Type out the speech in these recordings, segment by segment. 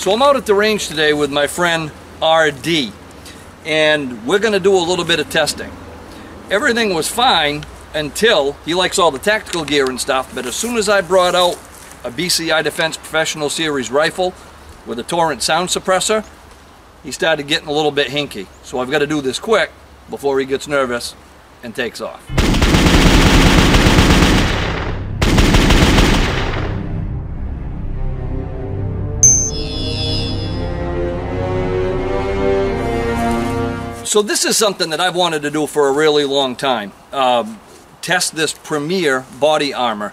So I'm out at the range today with my friend RD and we're going to do a little bit of testing. Everything was fine until he likes all the tactical gear and stuff but as soon as I brought out a BCI Defense Professional Series rifle with a Torrent sound suppressor he started getting a little bit hinky. So I've got to do this quick before he gets nervous and takes off. So this is something that I've wanted to do for a really long time. Um, test this Premier body armor.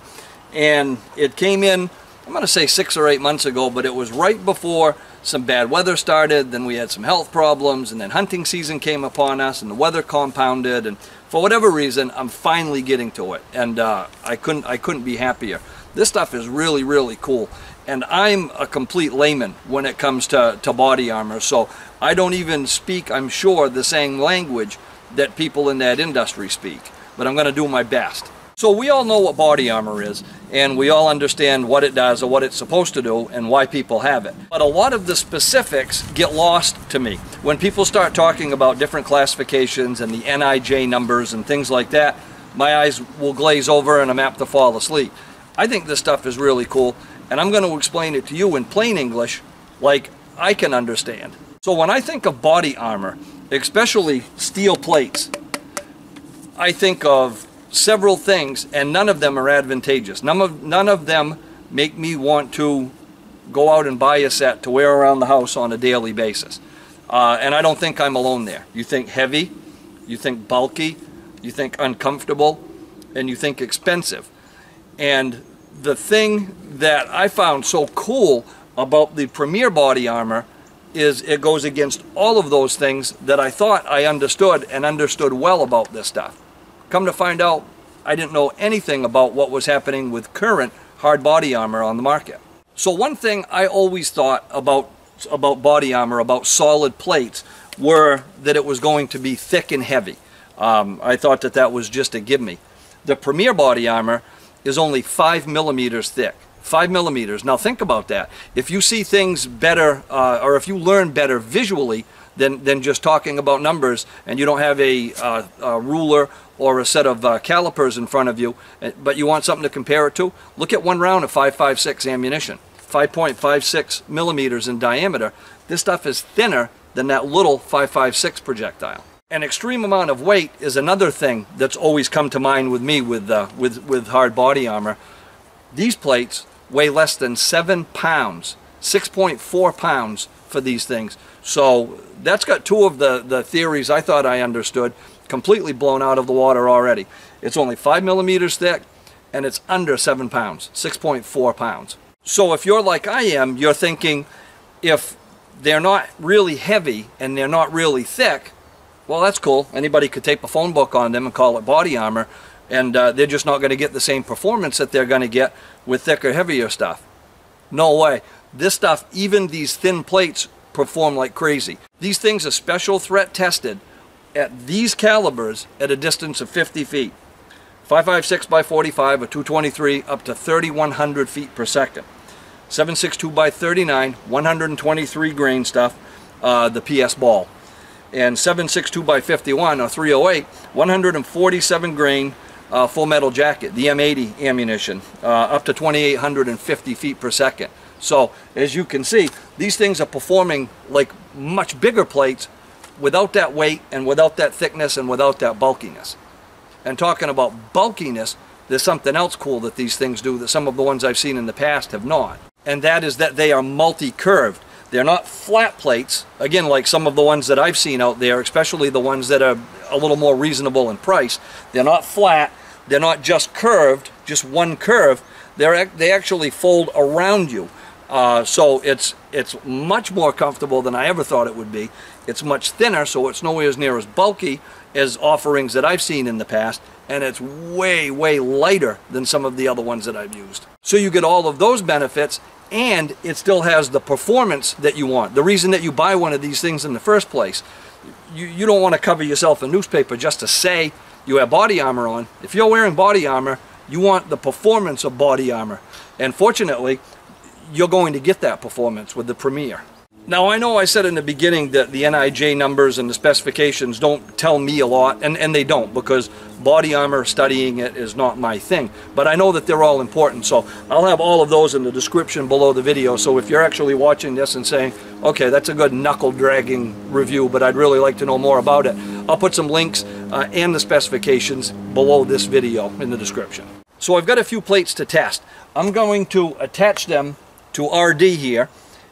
And it came in, I'm going to say six or eight months ago, but it was right before some bad weather started, then we had some health problems, and then hunting season came upon us, and the weather compounded, and for whatever reason, I'm finally getting to it, and uh, I couldn't I couldn't be happier. This stuff is really really cool, and I'm a complete layman when it comes to, to body armor, so I don't even speak, I'm sure, the same language that people in that industry speak, but I'm going to do my best. So we all know what body armor is, and we all understand what it does or what it's supposed to do and why people have it. But a lot of the specifics get lost to me. When people start talking about different classifications and the NIJ numbers and things like that, my eyes will glaze over and I'm apt to fall asleep. I think this stuff is really cool, and I'm going to explain it to you in plain English like I can understand. So when I think of body armor, especially steel plates, I think of several things, and none of them are advantageous. None of, none of them make me want to go out and buy a set to wear around the house on a daily basis. Uh, and I don't think I'm alone there. You think heavy, you think bulky, you think uncomfortable, and you think expensive. And the thing that I found so cool about the Premier body armor is it goes against all of those things that I thought I understood and understood well about this stuff. Come to find out, I didn't know anything about what was happening with current hard body armor on the market. So one thing I always thought about about body armor, about solid plates, were that it was going to be thick and heavy. Um, I thought that that was just a give me. The Premier body armor is only five millimeters thick. Five millimeters. Now think about that. If you see things better, uh, or if you learn better visually than, than just talking about numbers, and you don't have a, uh, a ruler or a set of uh, calipers in front of you, eh, but you want something to compare it to, look at one round of 5.56 ammunition. 5.56 millimeters in diameter. This stuff is thinner than that little 5.56 projectile. An extreme amount of weight is another thing that's always come to mind with me with, uh, with, with hard body armor. These plates weigh less than 7 pounds, 6.4 pounds for these things. So that's got two of the, the theories I thought I understood completely blown out of the water already. It's only 5 millimeters thick and it's under 7 pounds, 6.4 pounds. So if you're like I am, you're thinking if they're not really heavy and they're not really thick, well that's cool. Anybody could tape a phone book on them and call it body armor and uh, they're just not going to get the same performance that they're going to get with thicker, heavier stuff. No way. This stuff, even these thin plates, perform like crazy. These things are special threat tested at these calibers at a distance of 50 feet. 556 by 45 or 223 up to 3100 feet per second. 762 by 39, 123 grain stuff, uh, the PS ball. And 762 by 51 or 308, 147 grain uh, full metal jacket, the M80 ammunition, uh, up to 2850 feet per second. So as you can see, these things are performing like much bigger plates without that weight and without that thickness and without that bulkiness. And talking about bulkiness, there's something else cool that these things do that some of the ones I've seen in the past have not. And that is that they are multi-curved. They're not flat plates, again, like some of the ones that I've seen out there, especially the ones that are a little more reasonable in price. They're not flat, they're not just curved, just one curve. They're, they actually fold around you. Uh, so it's it's much more comfortable than I ever thought it would be. It's much thinner, so it's nowhere as near as bulky as offerings that I've seen in the past, and it's way, way lighter than some of the other ones that I've used. So you get all of those benefits, and it still has the performance that you want. The reason that you buy one of these things in the first place, you, you don't want to cover yourself in newspaper just to say you have body armor on. If you're wearing body armor, you want the performance of body armor. And fortunately, you're going to get that performance with the Premier. Now I know I said in the beginning that the NIJ numbers and the specifications don't tell me a lot, and, and they don't because body armor studying it is not my thing. But I know that they're all important, so I'll have all of those in the description below the video. So if you're actually watching this and saying, okay, that's a good knuckle dragging review, but I'd really like to know more about it, I'll put some links uh, and the specifications below this video in the description. So I've got a few plates to test. I'm going to attach them to RD here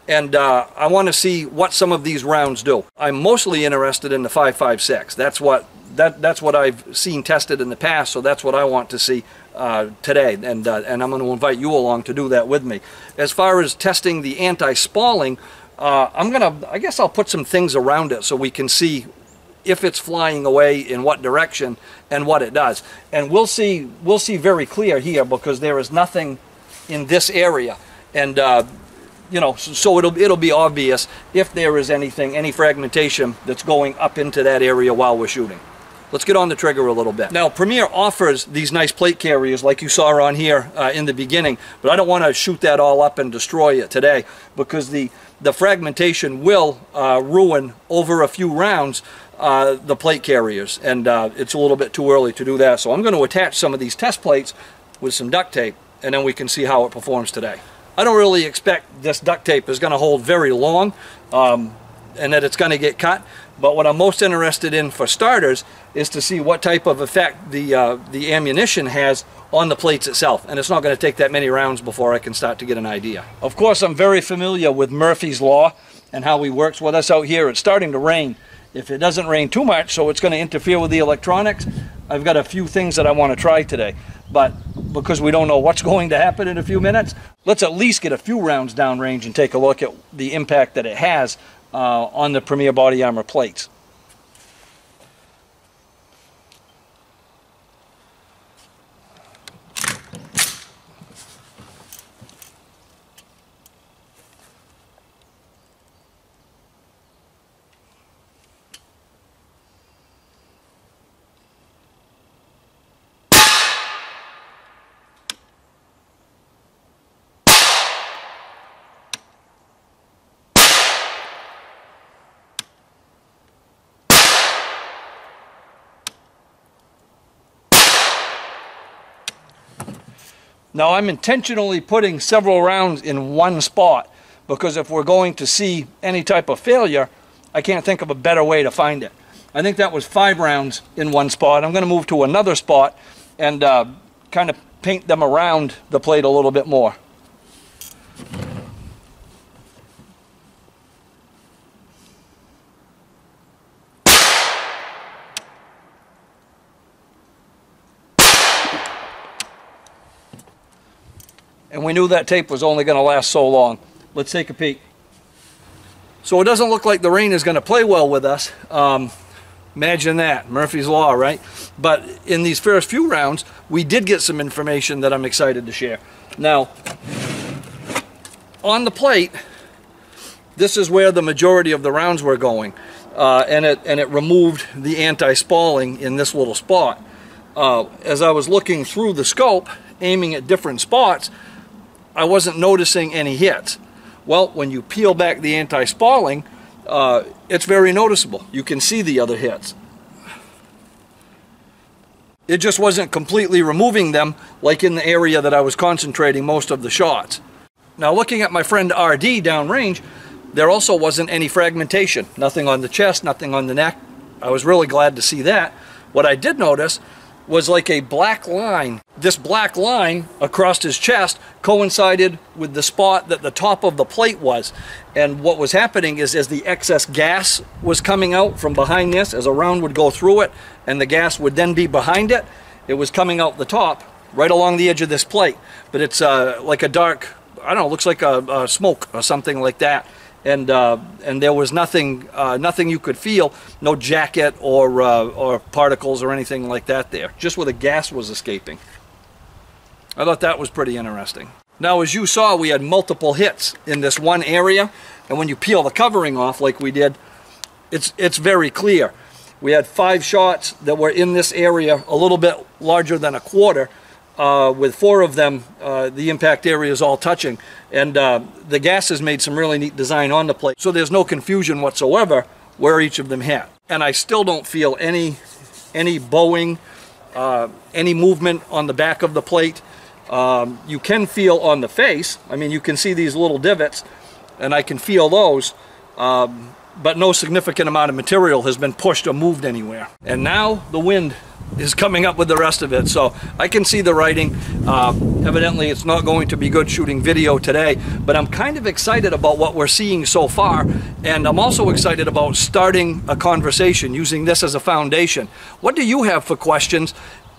and uh, I want to see what some of these rounds do. I'm mostly interested in the 5.56. That's what that that's what I've seen tested in the past, so that's what I want to see uh, today, and uh, and I'm going to invite you along to do that with me. As far as testing the anti-spalling, uh, I'm gonna I guess I'll put some things around it so we can see if it's flying away in what direction and what it does, and we'll see we'll see very clear here because there is nothing in this area, and uh, you know, so it'll it'll be obvious if there is anything, any fragmentation that's going up into that area while we're shooting. Let's get on the trigger a little bit. Now, Premier offers these nice plate carriers like you saw on here uh, in the beginning, but I don't want to shoot that all up and destroy it today because the, the fragmentation will uh, ruin over a few rounds uh, the plate carriers, and uh, it's a little bit too early to do that. So I'm going to attach some of these test plates with some duct tape, and then we can see how it performs today. I don't really expect this duct tape is going to hold very long um, and that it's going to get cut. But what I'm most interested in for starters is to see what type of effect the, uh, the ammunition has on the plates itself. And it's not going to take that many rounds before I can start to get an idea. Of course, I'm very familiar with Murphy's Law and how he works with us out here. It's starting to rain. If it doesn't rain too much, so it's going to interfere with the electronics, I've got a few things that I want to try today. But because we don't know what's going to happen in a few minutes, let's at least get a few rounds downrange and take a look at the impact that it has uh, on the Premier Body Armor plates. Now I'm intentionally putting several rounds in one spot because if we're going to see any type of failure, I can't think of a better way to find it. I think that was five rounds in one spot. I'm going to move to another spot and uh, kind of paint them around the plate a little bit more. We knew that tape was only going to last so long. Let's take a peek. So it doesn't look like the rain is going to play well with us. Um, imagine that, Murphy's Law, right? But in these first few rounds, we did get some information that I'm excited to share. Now, on the plate, this is where the majority of the rounds were going. Uh, and, it, and it removed the anti-spalling in this little spot. Uh, as I was looking through the scope, aiming at different spots, I wasn't noticing any hits. Well, when you peel back the anti-spalling, uh, it's very noticeable. You can see the other hits. It just wasn't completely removing them like in the area that I was concentrating most of the shots. Now looking at my friend RD downrange, there also wasn't any fragmentation. Nothing on the chest, nothing on the neck. I was really glad to see that. What I did notice was like a black line. This black line across his chest coincided with the spot that the top of the plate was. And what was happening is as the excess gas was coming out from behind this, as a round would go through it, and the gas would then be behind it, it was coming out the top, right along the edge of this plate. But it's uh, like a dark, I don't know, looks like a, a smoke or something like that and uh, and there was nothing uh, nothing you could feel, no jacket or uh, or particles or anything like that there, just where the gas was escaping. I thought that was pretty interesting. Now, as you saw, we had multiple hits in this one area, and when you peel the covering off like we did, it's it's very clear. We had five shots that were in this area, a little bit larger than a quarter, uh, with four of them, uh, the impact area is all touching. And uh, the gas has made some really neat design on the plate. So there's no confusion whatsoever where each of them hit. And I still don't feel any, any bowing, uh, any movement on the back of the plate. Um, you can feel on the face. I mean, you can see these little divots, and I can feel those. Um, but no significant amount of material has been pushed or moved anywhere. And now the wind is coming up with the rest of it. So I can see the writing. Uh, evidently it's not going to be good shooting video today, but I'm kind of excited about what we're seeing so far. And I'm also excited about starting a conversation using this as a foundation. What do you have for questions?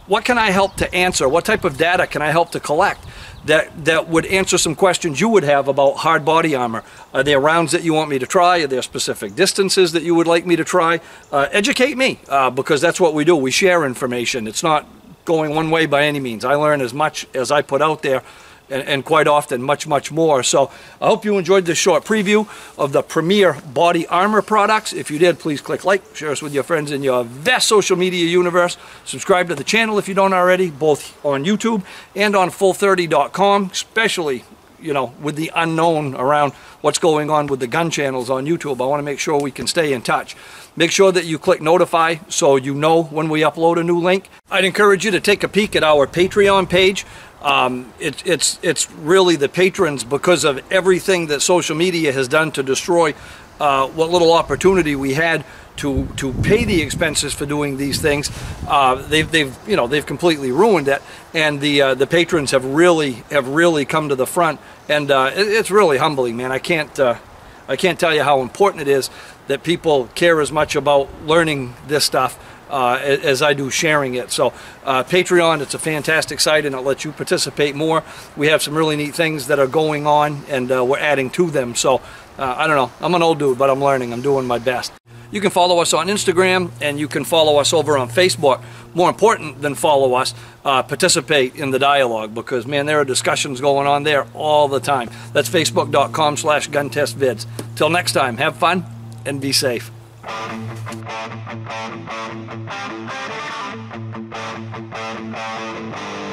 What can I help to answer? What type of data can I help to collect? That, that would answer some questions you would have about hard body armor. Are there rounds that you want me to try? Are there specific distances that you would like me to try? Uh, educate me, uh, because that's what we do. We share information. It's not going one way by any means. I learn as much as I put out there and, and, quite often much, much more. So I hope you enjoyed this short preview of the Premier Body Armor products. If you did, please click like, share us with your friends in your vast social media universe. Subscribe to the channel if you don't already, both on YouTube and on full30.com, especially you know, with the unknown around what's going on with the gun channels on YouTube. I want to make sure we can stay in touch. Make sure that you click notify so you know when we upload a new link. I'd encourage you to take a peek at our Patreon page. Um, it, it's, it's really the patrons because of everything that social media has done to destroy uh, what little opportunity we had to to pay the expenses for doing these things. Uh, they've they've you know they've completely ruined it, and the uh, the patrons have really have really come to the front, and uh, it, it's really humbling, man. I can't uh, I can't tell you how important it is that people care as much about learning this stuff uh, as I do sharing it. So uh, Patreon, it's a fantastic site and it lets you participate more. We have some really neat things that are going on and uh, we're adding to them. So uh, I don't know, I'm an old dude, but I'm learning, I'm doing my best. You can follow us on Instagram and you can follow us over on Facebook. More important than follow us, uh, participate in the dialogue because man, there are discussions going on there all the time. That's facebook.com slash gun test vids. Till next time, have fun and be safe. Thank you.